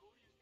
Gordy is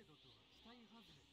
程度とは期待外れ。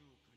to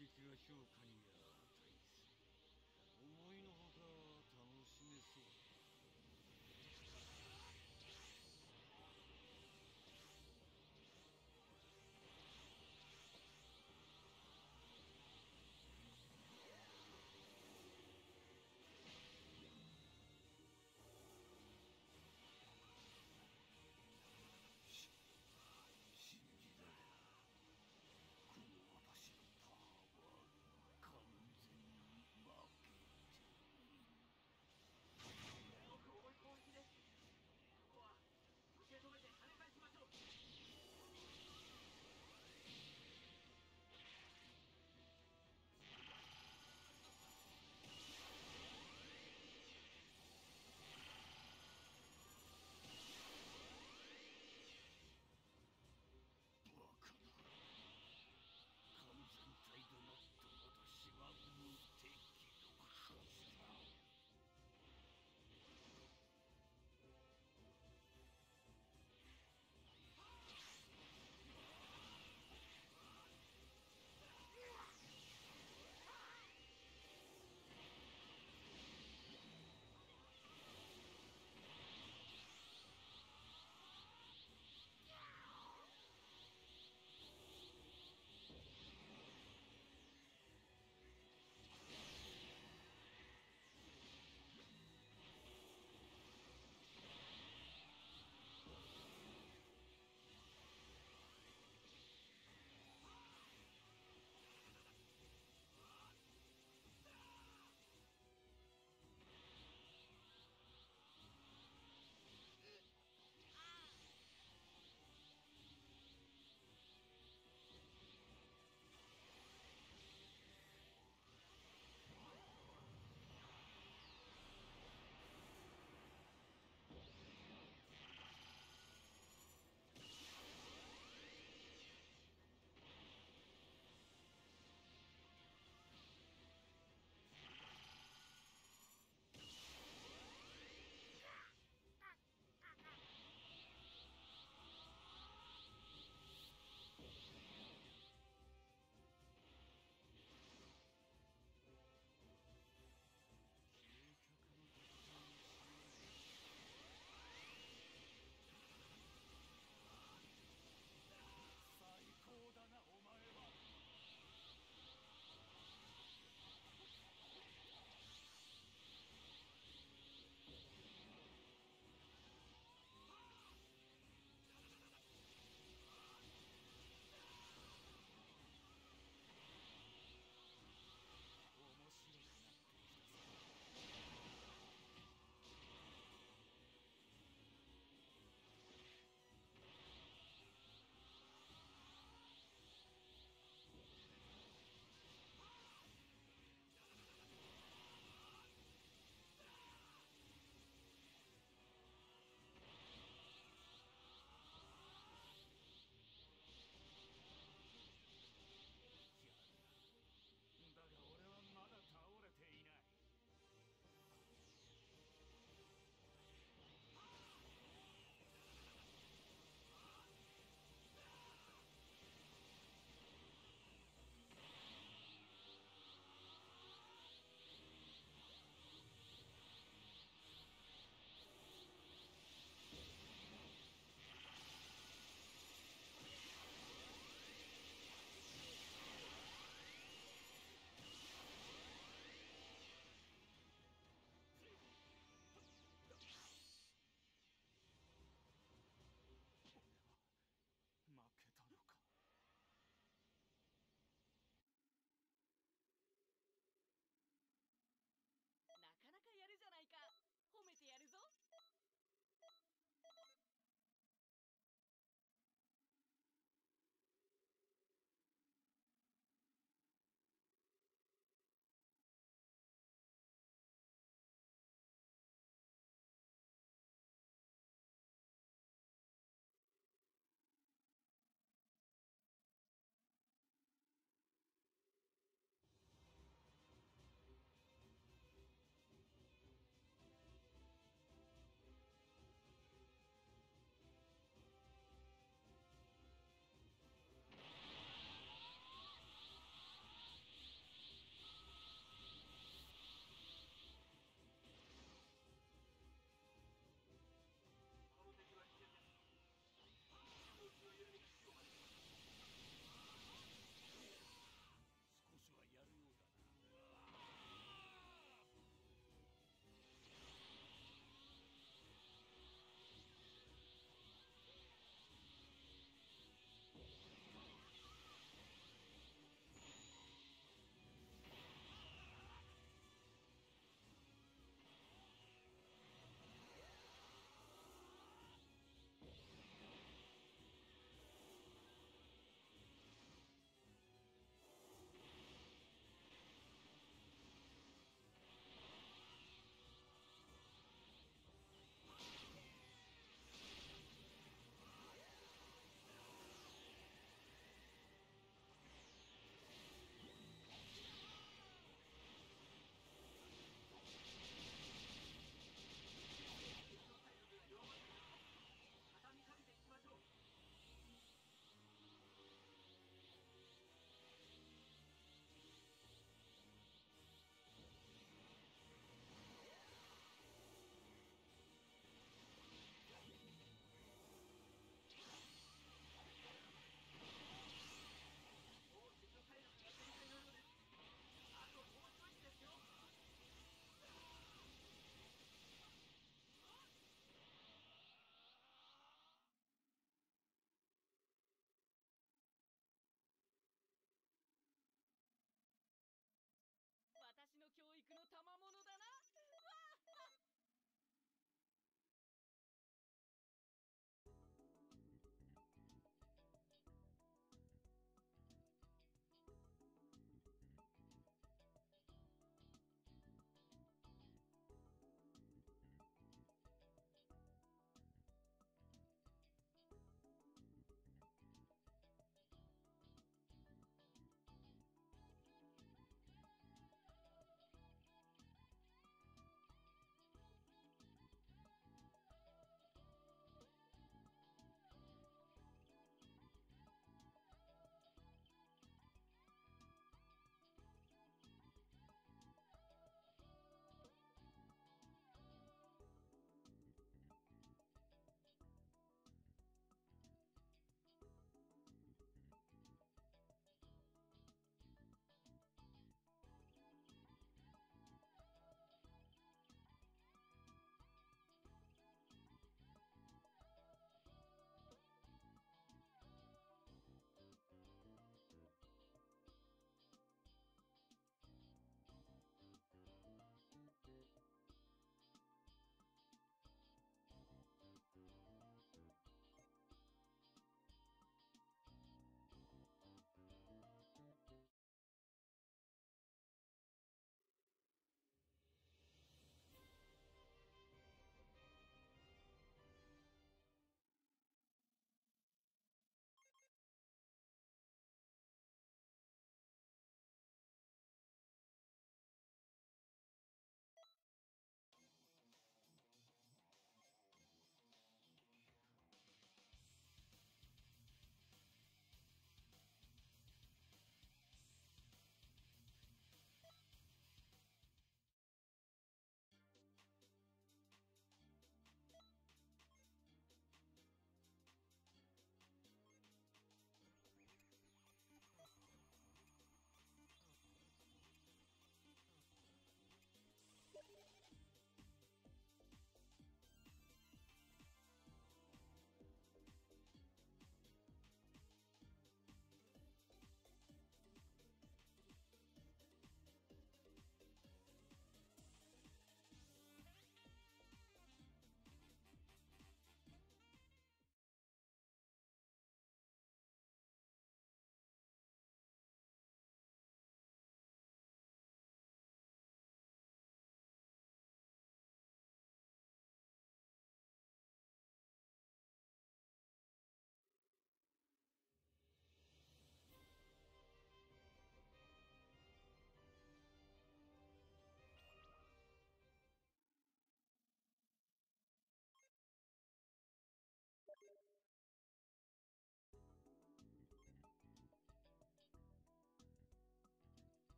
撃が評価に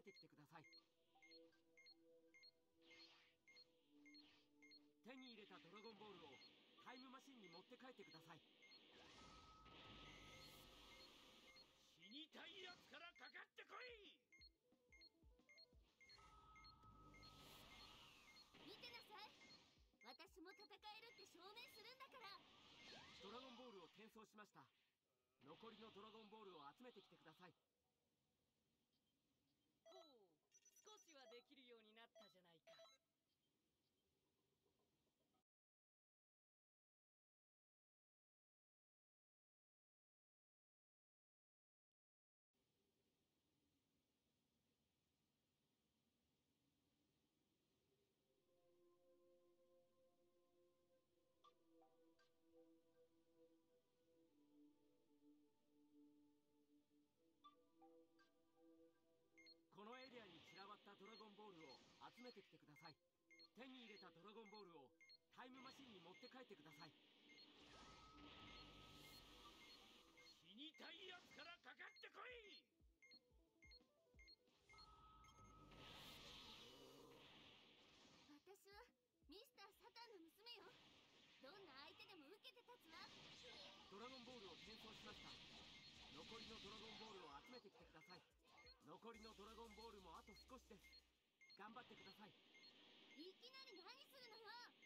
めてきてください。手に入れたドラゴンボールをタイムマシンに持って帰ってください。死にたいやつからかかってこい！見てなさい。私も戦えるって証明するんだから。ドラゴンボールを転送しました。残りのドラゴンボールを集めてきてください手に入れたドラゴンボールをタイムマシンに持って帰ってください。死にたいやつからかかってこい！私はミスター・サタンの娘よ。どんな相手でも受けて立つわ。ドラゴンボールを転送しました。残りのドラゴンボールを集めてきてください。残りのドラゴンボールもあと少しです。頑張ってくださいいきなり何するのよ。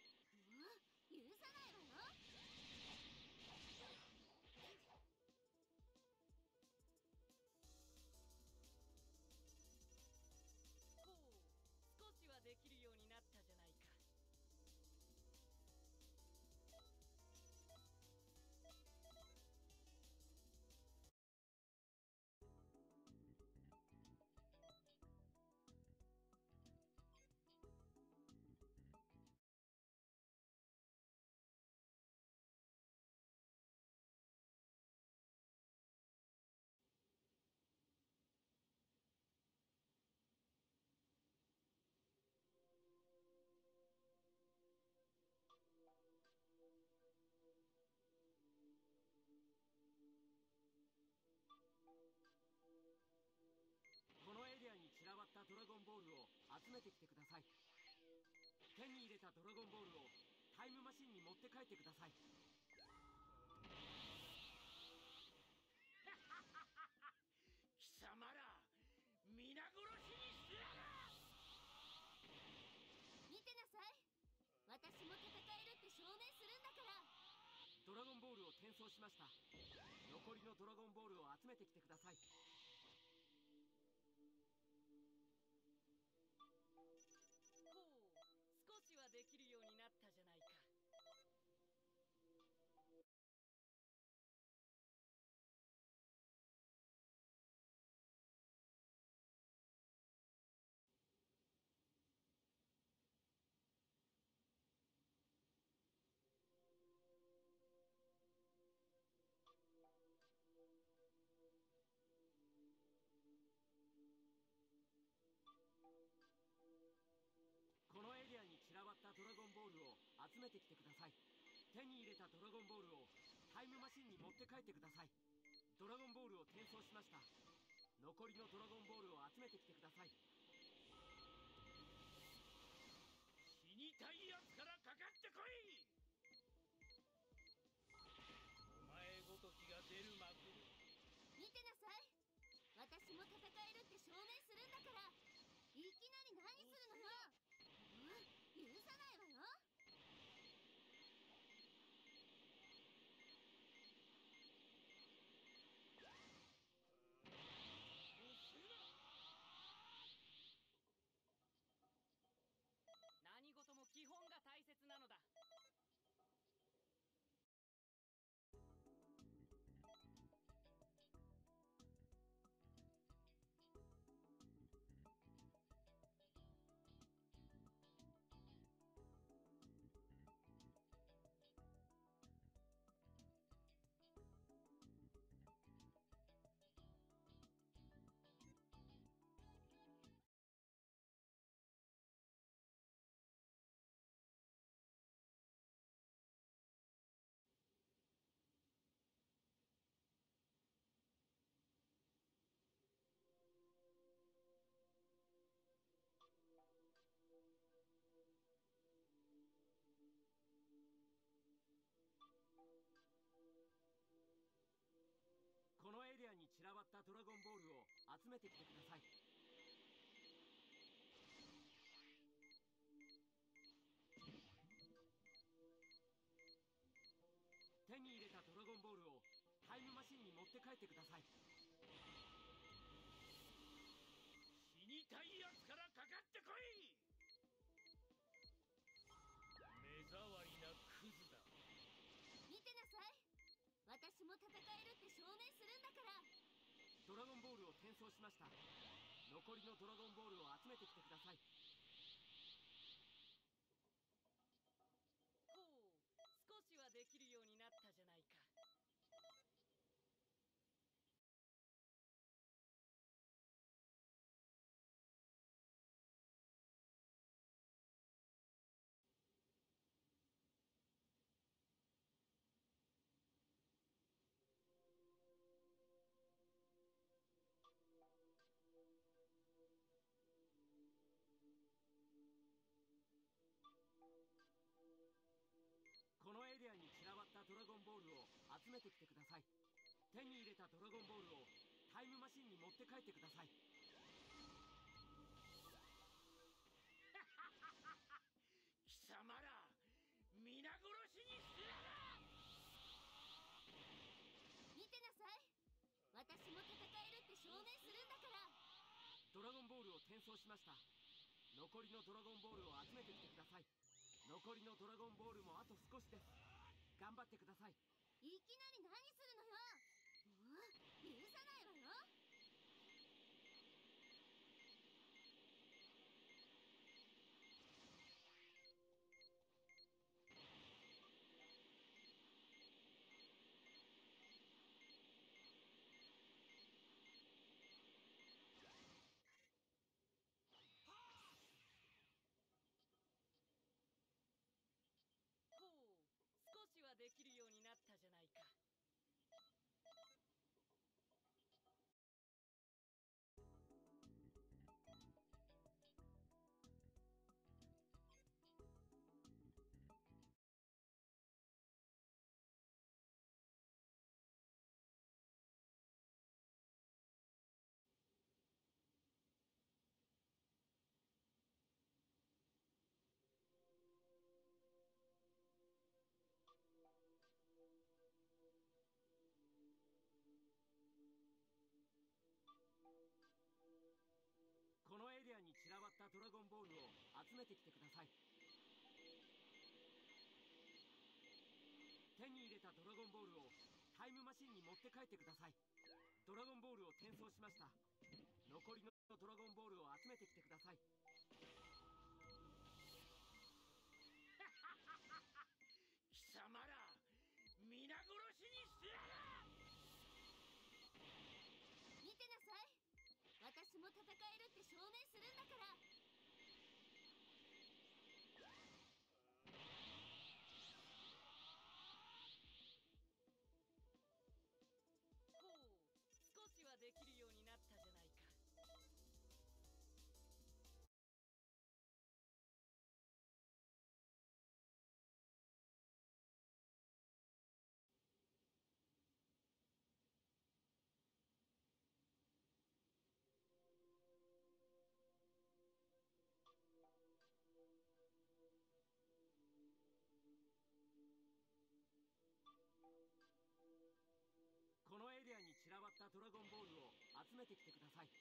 たドラゴンボールをタイムマシンに持って帰ってください。貴様ら皆殺しにしてやる見てなさい。私も戦えるって証明するんだから。ドラゴンボールを転送しました。残りのドラゴンボールを集めてきてください手に入れたドラゴンボールをタイムマシンに持って帰ってください。ドラゴンボールを転送しました。残りのドラゴンボールを集めてきてください。死にたいやつからかかってこい！お前ごときが出る幕。見てなさい。私も戦えるって証明するんだから。いきなり何するのよ。集めてきてください。手に入れたドラゴンボールをタイムマシンに持って帰ってください。死にたいやつからかかってこい！目障りなクズだ。見てなさい。私も戦えるって証明するんだからドラゴンボールを転送しました。残りのドラゴンボールを集めてきてください。手に入れたドラゴンボールをタイムマシンに持って帰ってください。貴様ら皆殺しにするな！見てなさい。私も戦えるって証明するんだから。ドラゴンボールを転送しました。残りのドラゴンボールを集めてきてください。残りのドラゴンボールもあと少しです。頑張ってください。いきなり何するのよ許さない集めてきてください。手に入れたドラゴンボールをタイムマシンに持って帰ってください。ドラゴンボールを転送しました。残りのドラゴンボールを集めてきてください。貴様ら皆殺しにするな！見てなさい。私も戦えるって証明するんだから集めてきてください。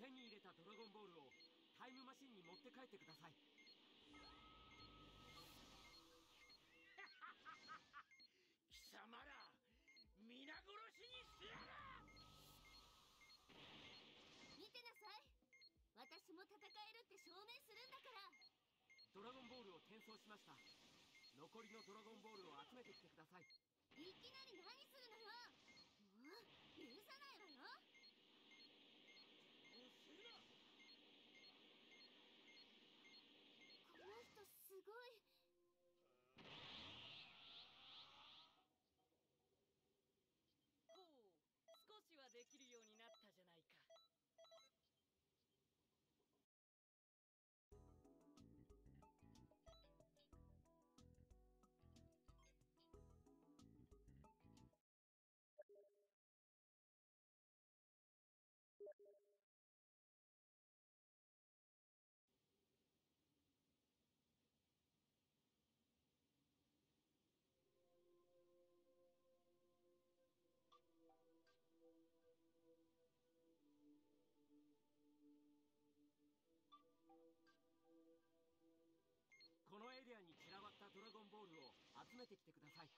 手に入れたドラゴンボールをタイムマシンに持って帰ってください。貴様ら皆殺しにするな！見てなさい。私も戦えるって証明するんだから。ドラゴンボールを転送しました。残りのドラゴンボールを集めてきてください。いきなり何するのよ！もうきてください。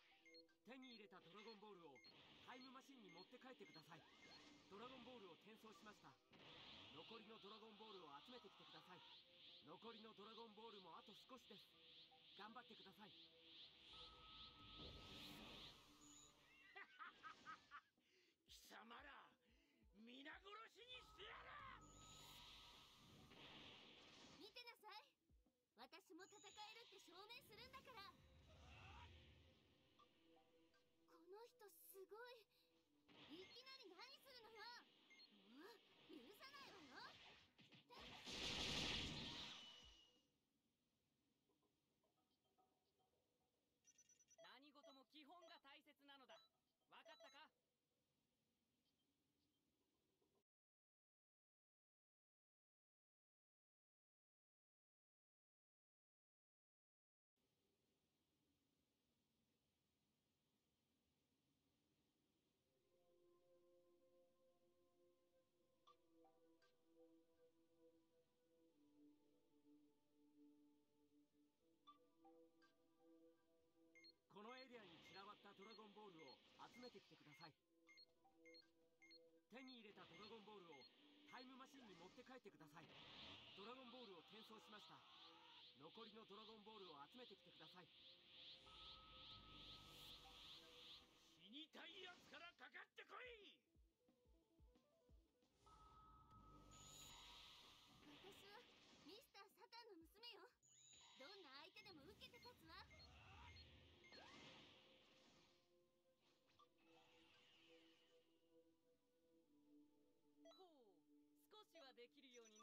手に入れたドラゴンボールをタイムマシンに持って帰ってください。ドラゴンボールを転送しました。残りのドラゴンボールを集めてきてください。残りのドラゴンボールもあと少しです。頑張ってください。貴様ら皆殺しにしてやる！見てなさい。私も戦えるって証明するんだからごい。いに入れたドラゴンボールをタイムマシンに持って帰ってください。ドラゴンボールを転送しました。残りのドラゴンボールを集めてきてください。死にたいやつからかかってこい！私はミスター・サタンの娘よ。どんな相手でも受けて立つわできるように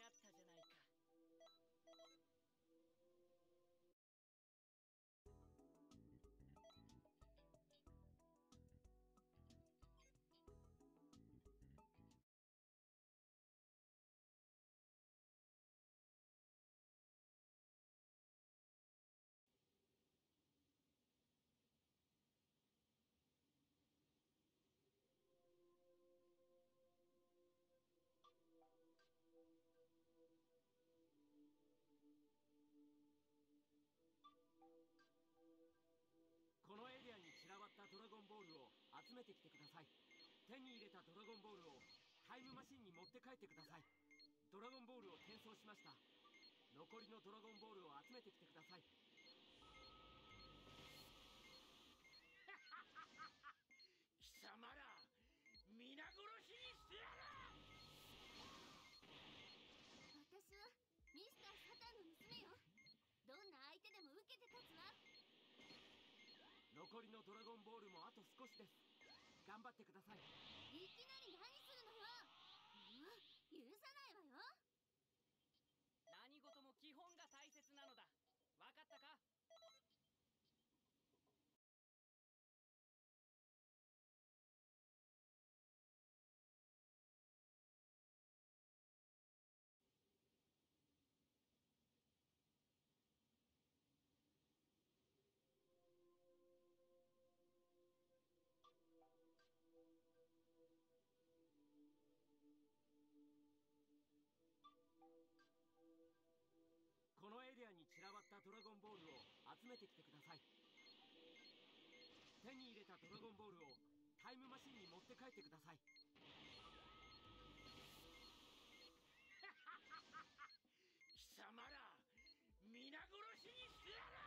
手に入れたドラゴンボールをタイムマシンに持って帰ってください。ドラゴンボールを転送しました。残りのドラゴンボールを集めてきてください。貴様ら皆殺しにしてやる！私はミスター・サタンの娘よ。どんな相手でも受けて立つわ。残りのドラゴンボールもあと少しです頑張ってください。いきなり何するのよ。もう許さないわよ。何事も基本が大切なのだ。分かったか？手に入れたドラゴンボールをタイムマシンに持って帰ってください。貴様ら皆殺しにしてやる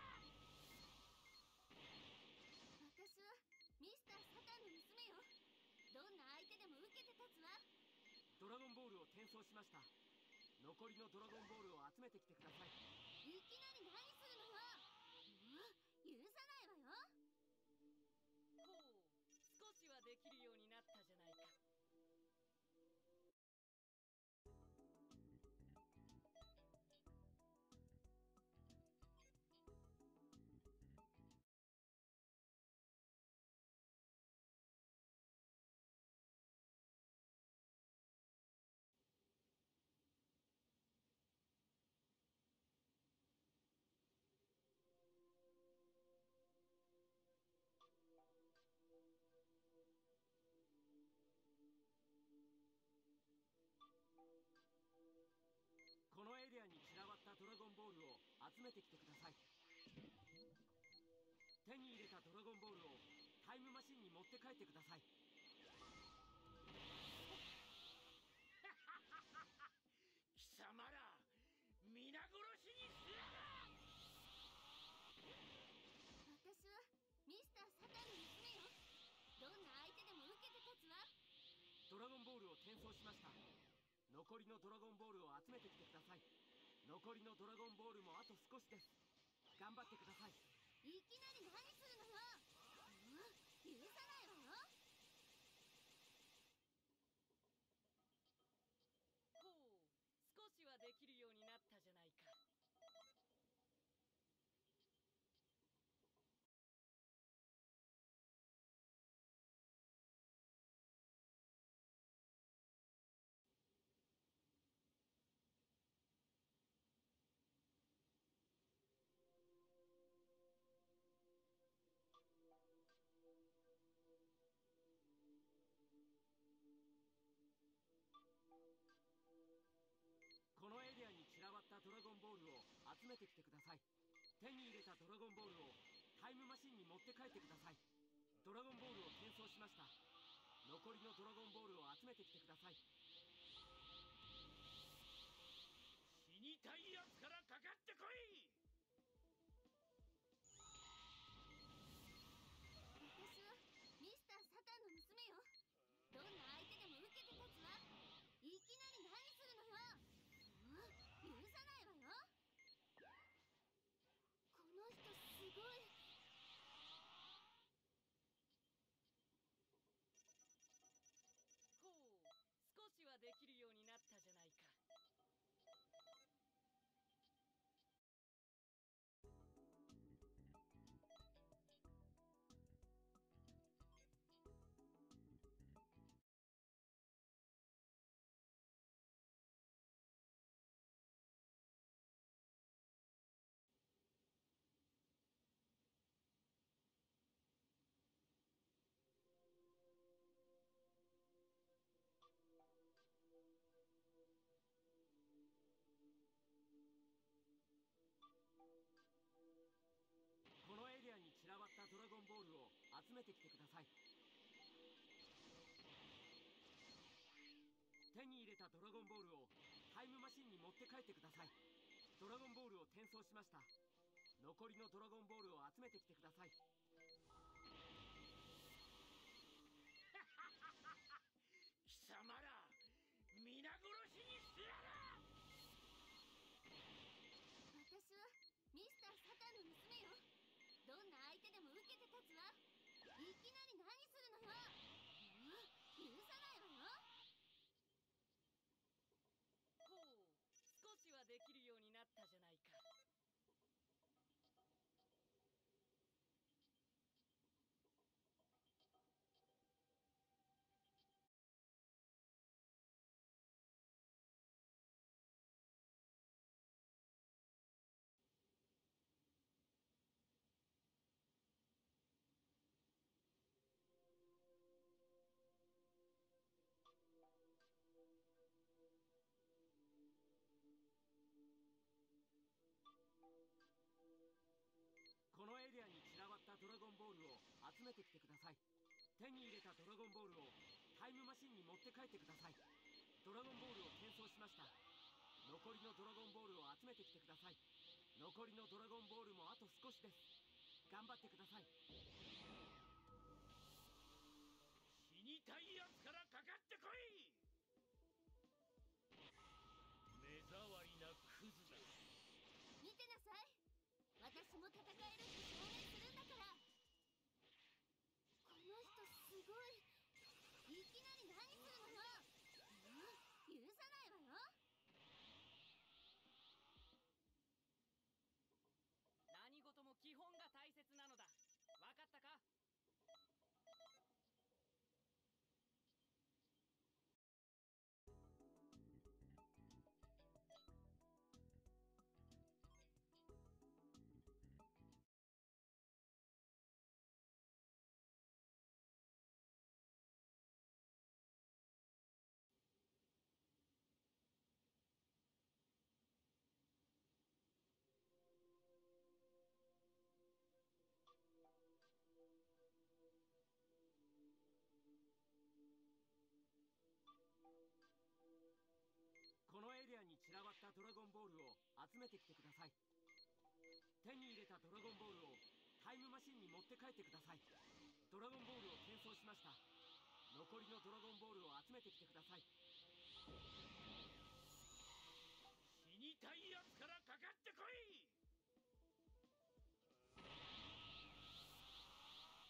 私はミスター・サタンの娘よ。どんな相手でも受けて立つわ。ドラゴンボールを転送しました。残りのドラゴンボールを集めてきてください。いきなり何すきるようになったじゃないか。手に入れたドラゴンボールをタイムマシンに持って帰ってください。貴様ら皆殺しにする私はミスター・サタンの娘よ。どんな相手でも受けて立つわ。ドラゴンボールを転送しました。残りのドラゴンボールを集めてきてください。残りのドラゴンボールもあと少しです。頑張ってくださいいきなり何するのよ。うん？許さない手に入れたドラゴンボールをタイムマシンに持って帰ってください。ドラゴンボールを転送しました。残りのドラゴンボールを集めてきてください。死にたいやつからかかってこい！私はミスター・サタンの娘よ。どんな相手に入れたドラゴンボールをタイムマシンに持って帰ってください。ドラゴンボールを転送しました。残りのドラゴンボールを集めてきてください。貴様ら皆殺しにする私はミスター・サタンの娘よ。どんな相手でも受けて立つわ手に入れたドラゴンボールをタイムマシンに持って帰ってください。ドラゴンボールを転送しました。残りのドラゴンボールを集めてきてください。残りのドラゴンボールもあと少しです。頑張ってください。死にたいやつからかかってこい！目障りなクズだ。見てなさい。私も戦えるって証明するんだからこの人すごいいきなり何するのようん許さないわよ何事も基本が大切なのだ。分かったか？集めてきてください。手に入れたドラゴンボールをタイムマシンに持って帰ってください。ドラゴンボールを転送しました。残りのドラゴンボールを集めてきてください。死にたいやつからかかってこい！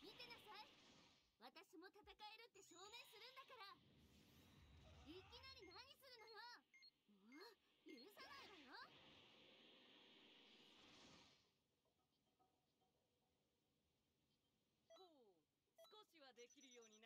見てなさい。私も戦えるって証明するんだから。いきなり何するのよもう許さないわよほう少しはできるようになっ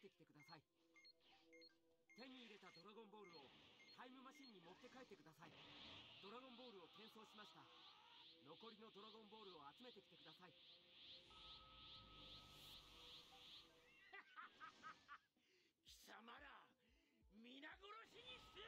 を集めてきてください。手に入れたドラゴンボールをタイムマシンに持って帰ってください。ドラゴンボールを転送しました。残りのドラゴンボールを集めてきてください。貴様ら皆殺しにして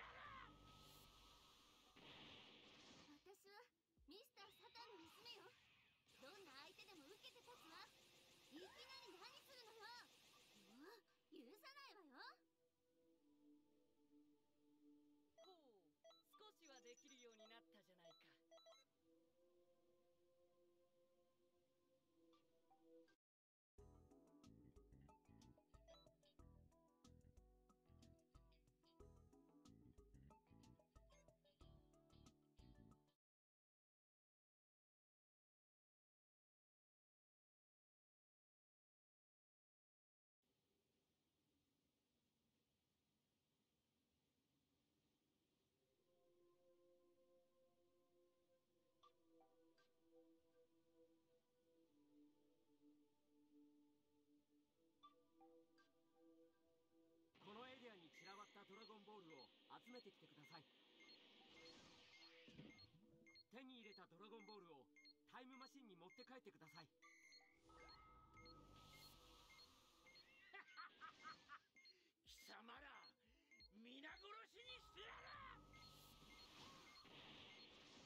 手に入れたドラゴンボールをタイムマシンに持って帰ってください。貴様ら皆殺しにしてやる！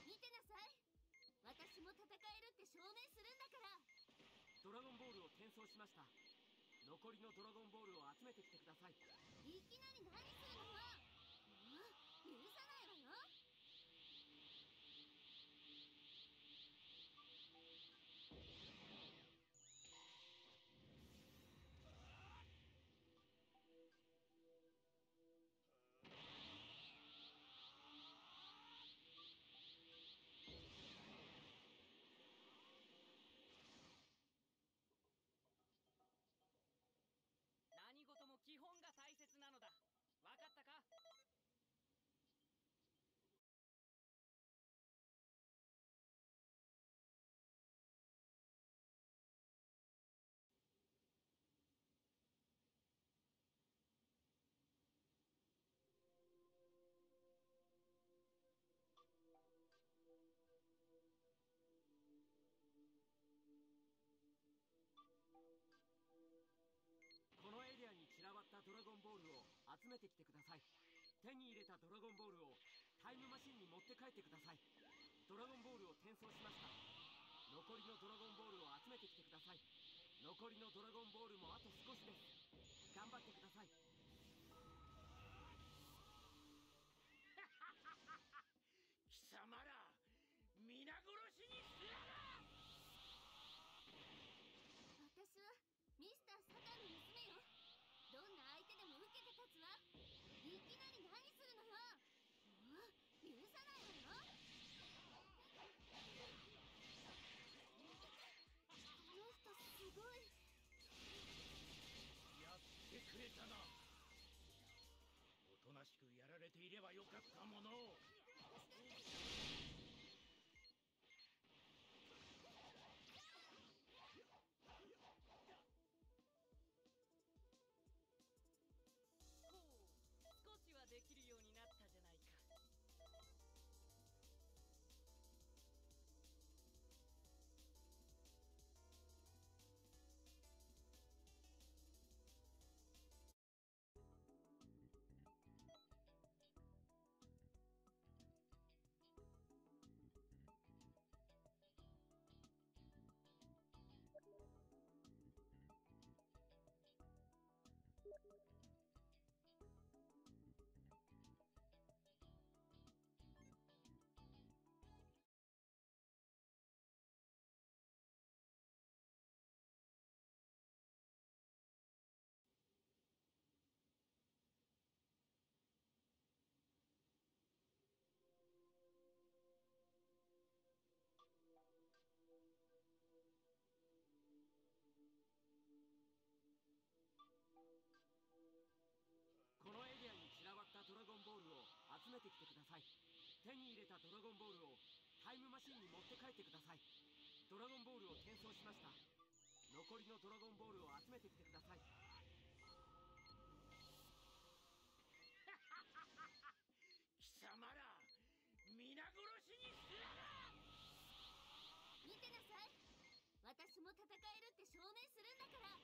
見てなさい。私も戦えるって証明するんだから。ドラゴンボールを転送しました。残りのドラゴンボールを集めてきてください。いきなり何するの？めてきてください。手に入れたドラゴンボールをタイムマシンに持って帰ってください。ドラゴンボールを転送しました。残りのドラゴンボールを集めてきてください。残りのドラゴンボールもあと少しです。頑張ってください。貴様ら皆殺しにしてやる Someone old. に入れたドラゴンボールをタイムマシンに持って帰ってください。ドラゴンボールを転送しました。残りのドラゴンボールを集めてきてください。貴様ら皆殺しにするな！見てなさい。私も戦えるって証明するんだから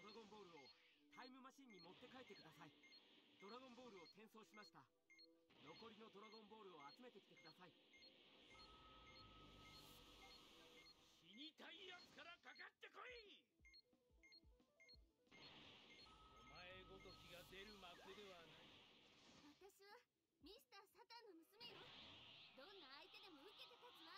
ドラゴンボールをタイムマシンに持って帰ってください。ドラゴンボールを転送しました。残りのドラゴンボールを集めてきてください。死にたいやつからかかってこい！お前ごときが出る幕ではない。私はミスター・サタンの娘よ。どんな相手でも受けて立つわ